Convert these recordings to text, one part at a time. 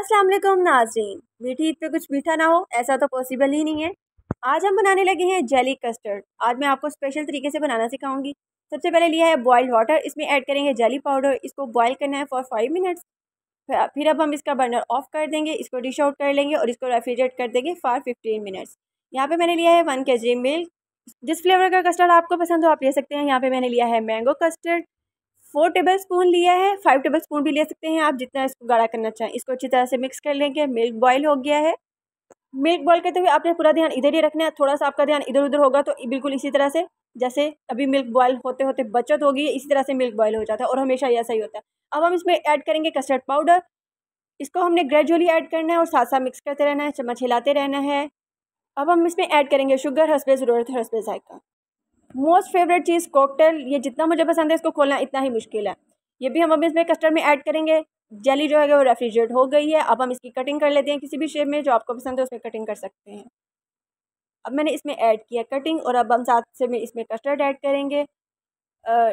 अस्सलाम वालेकुम नाजरीन मीठी ईद पे कुछ मीठा ना हो, ऐसा तो पॉसिबल ही नहीं है। आज हम बनाने लगे हैं जेली कस्टर्ड आज मैं आपको स्पेशल तरीके से बनाना सिखाऊँगी। सबसे पहले लिया है बॉइल्ड वाटर इसमें ऐड करेंगे जेली पाउडर इसको बॉयल करना है फॉर फाइव मिनट्स फिर अब हम इसका बर्नर ऑफ़ कर देंगे, इसको डिश आउट कर लेंगे और इसको रेफ्रिजरेट कर देंगे फॉर फिफ्टीन मिनट्स यहाँ पे मैंने लिया है वन के जी मिल्क जिस फ्लेवर का कस्टर्ड आपको पसंद हो, आप ले सकते हैं। यहाँ पे मैंने लिया है mango custard four tablespoon लिया है, फाइव टेबल स्पून भी ले सकते हैं आप जितना इसको गाढ़ा करना चाहें। इसको अच्छी तरह से मिक्स कर लेंगे। मिल्क बॉयल हो गया है। मिल्क बॉयल करते हुए आपने पूरा ध्यान इधर ही रखना है। थोड़ा सा आपका ध्यान इधर उधर होगा तो बिल्कुल इसी तरह से, जैसे अभी मिल्क बॉयल होते होते बचत होगी, इसी तरह से मिल्क बॉयल हो जाता है और हमेशा ऐसा ही होता है। अब हम इसमें ऐड करेंगे कस्टर्ड पाउडर। इसको हमने ग्रेजुअली ऐड करना है और साथ साथ मिक्स करते रहना है, चम्मच हिलाते रहना है। अब हम इसमें ऐड करेंगे शुगर हंसबे ज़रूरत है हंसबे जायका। मोस्ट फेवरेट चीज़ कॉकटेल ये जितना मुझे पसंद है इसको खोलना इतना ही मुश्किल है। ये भी हम अभी इसमें कस्टर्ड में ऐड करेंगे। जेली जो है वो रेफ्रिजरेट हो गई है। अब हम इसकी कटिंग कर लेते हैं किसी भी शेप में जो आपको पसंद है उसमें कटिंग कर सकते हैं। अब मैंने इसमें ऐड किया कटिंग और अब हम साथ से में इसमें कस्टर्ड ऐड करेंगे। आ,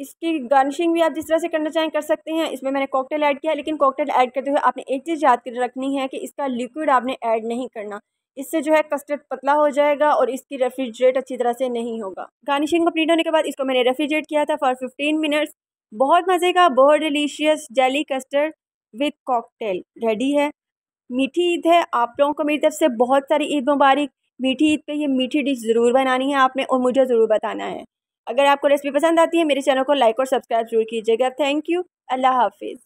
इसकी गार्निशिंग भी आप जिस तरह से करना चाहें कर सकते हैं। इसमें मैंने कॉकटेल ऐड किया लेकिन कॉकटेल ऐड करते हुए आपने एक चीज़ याद कर रखनी है कि इसका लिक्विड आपने ऐड नहीं करना। इससे जो है कस्टर्ड पतला हो जाएगा और इसकी रेफ्रिजरेट अच्छी तरह से नहीं होगा। गार्निशिंग कंप्लीट होने के बाद इसको मैंने रेफ्रिजरेट किया था फॉर फिफ्टीन मिनट्स बहुत मज़े का, बहुत delicious jelly custard with cocktail ready है? मीठी ईद है। आप लोगों को मेरी तरफ़ से बहुत सारी ईद मुबारक। मीठी ईद पे ये मीठी डिश ज़रूर बनानी है आपने और मुझे ज़रूर बताना है। अगर आपको रेसिपी पसंद आती है, मेरे चैनल को लाइक और सब्सक्राइब ज़रूर कीजिएगा। थैंक यू अल्लाह हाफिज़।